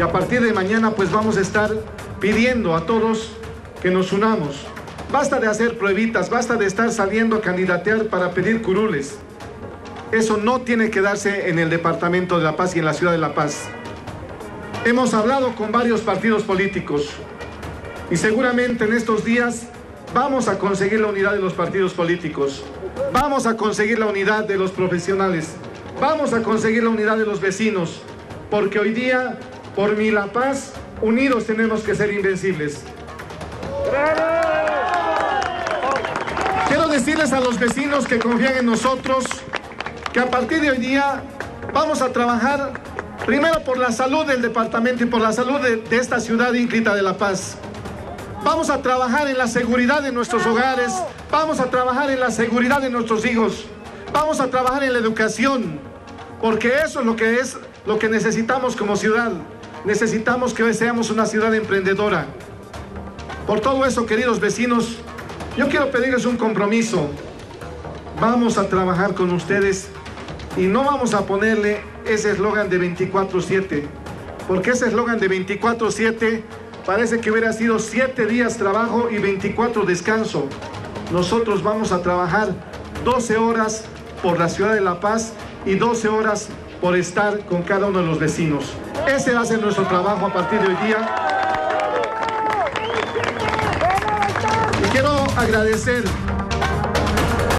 Y a partir de mañana pues vamos a estar pidiendo a todos que nos unamos. Basta de hacer pruebitas, basta de estar saliendo a candidatear para pedir curules. Eso no tiene que darse en el Departamento de La Paz y en la Ciudad de La Paz. Hemos hablado con varios partidos políticos y seguramente en estos días vamos a conseguir la unidad de los partidos políticos, vamos a conseguir la unidad de los profesionales, vamos a conseguir la unidad de los vecinos, porque hoy día, por mi La Paz, unidos tenemos que ser invencibles. Quiero decirles a los vecinos que confían en nosotros que a partir de hoy día vamos a trabajar primero por la salud del departamento y por la salud de, de esta ciudad ínclita de La Paz. Vamos a trabajar en la seguridad de nuestros hogares, vamos a trabajar en la seguridad de nuestros hijos, vamos a trabajar en la educación, porque eso es lo que es lo que necesitamos como ciudad. Necesitamos que seamos una ciudad emprendedora. Por todo eso, queridos vecinos, yo quiero pedirles un compromiso. Vamos a trabajar con ustedes y no vamos a ponerle ese eslogan de 24/7, porque ese eslogan de 24/7 parece que hubiera sido 7 días trabajo y 24 descanso. Nosotros vamos a trabajar 12 horas por la ciudad de La Paz y 12 horas por estar con cada uno de los vecinos. Ese va a ser nuestro trabajo a partir de hoy día. Y quiero agradecer